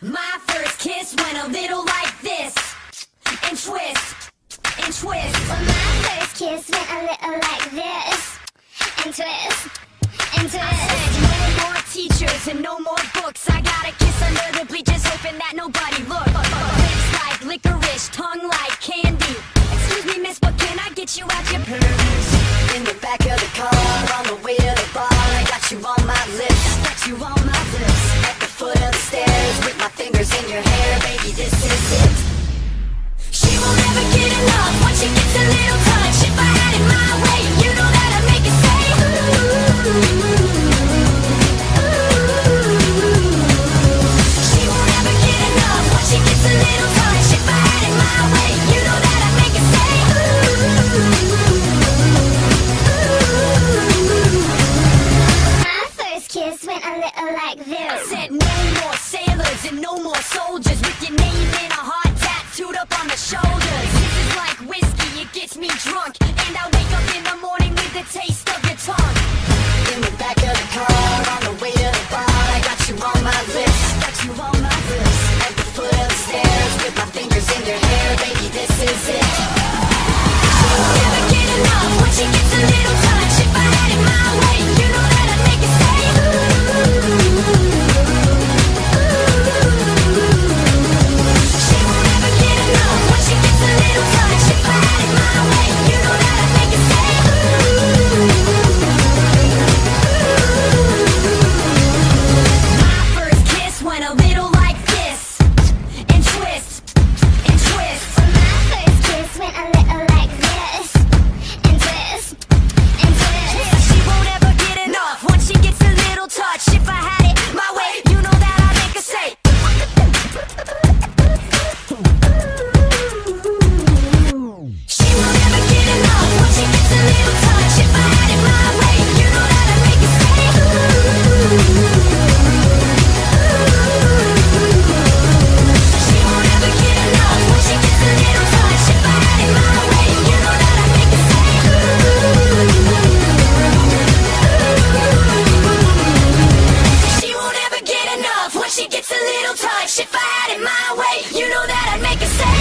My first kiss went a little like this. And twist, and twist. Well, my first kiss went a little like this. And twist, and I twist. said no more teachers and no more books. I got a kiss under the bleachers, hoping that nobody looked. Lips like licorice, tongue like candy. Excuse me, miss, but can I get you out your panties? In the back of the car, on the way to the bar, I got you on my lips. I Got you on my lips. With my fingers in your hair, baby, this little like this. I said no more sailors and no more soldiers with your name in a heart tattooed up on the shoulders. This is like whiskey, it gets me drunk, and I wake up in the morning with the taste of your tongue. In the back of the car, on the way to the bar, I got you on my lips, got you on my lips. At the foot of the stairs, with my fingers in your hair, baby, this is it. when she gets a little touch, if I had it my way, you know that I'd make a save